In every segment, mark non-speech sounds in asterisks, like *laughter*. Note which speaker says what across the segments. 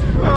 Speaker 1: Uh,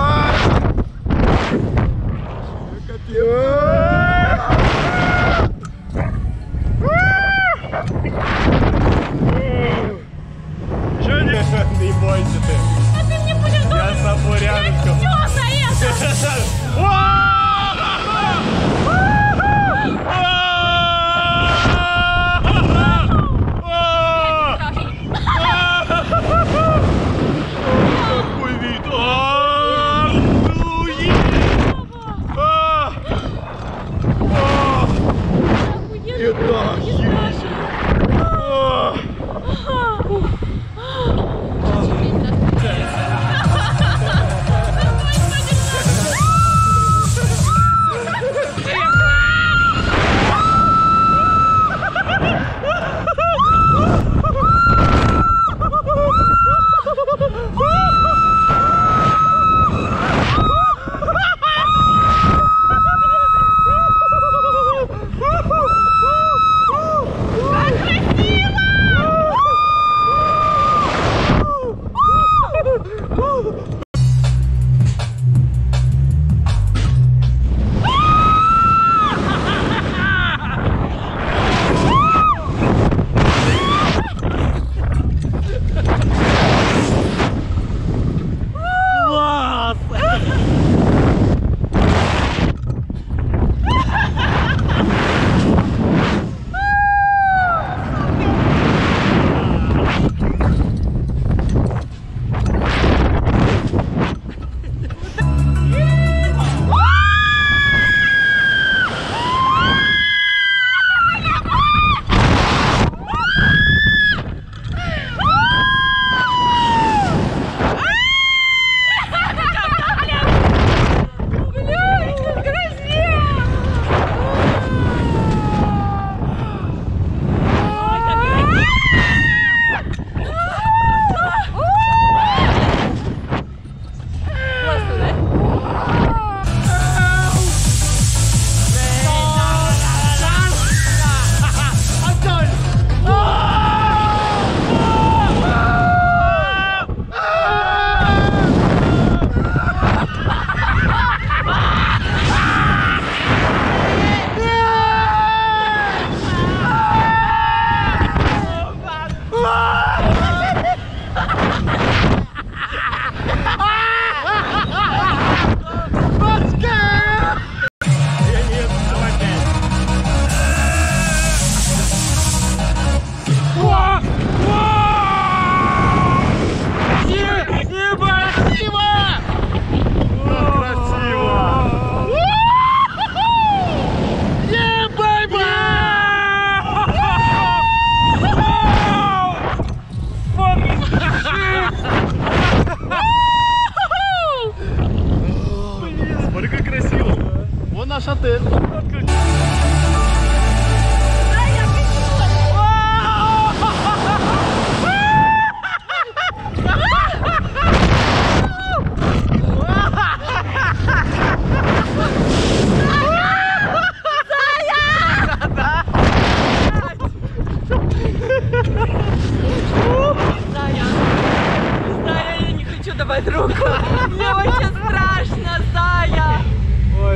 Speaker 2: chateiros.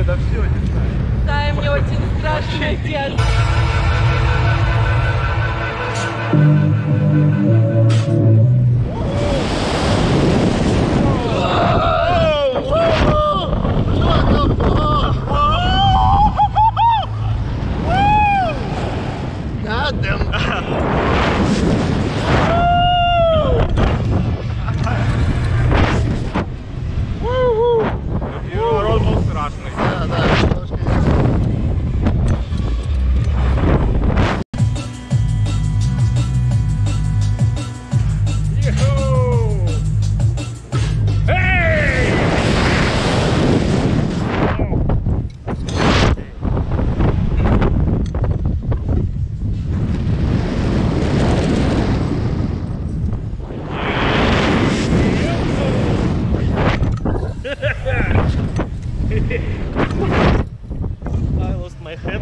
Speaker 2: да все, не знаю.
Speaker 1: Да, мне очень страшно,
Speaker 3: дед. *laughs* I lost my head.